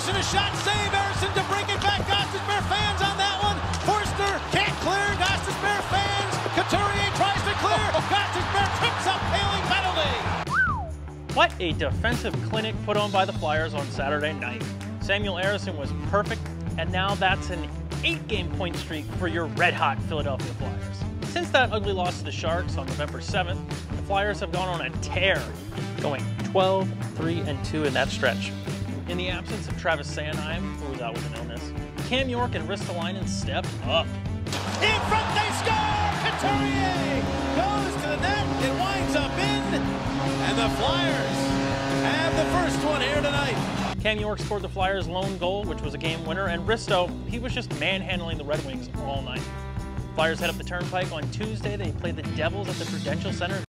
a shot, save, Ersson to bring it back. Bear fans on that one. Foerster can't clear. Bear fans. Couturier tries to clear. Bear trips up, penalty. What a defensive clinic put on by the Flyers on Saturday night. Samuel Ersson was perfect, and now that's an eight-game point streak for your red-hot Philadelphia Flyers. Since that ugly loss to the Sharks on November 7th, the Flyers have gone on a tear, going 12, 3, and 2 in that stretch. In the absence of Travis Sanheim, who was out with an illness, Cam York and Ristolainen stepped up. In front, they score! Couturier goes to the net, it winds up in, and the Flyers have the first one here tonight. Cam York scored the Flyers' lone goal, which was a game winner, and Risto, he was just manhandling the Red Wings all night. Flyers head up the Turnpike on Tuesday. They play the Devils at the Prudential Center.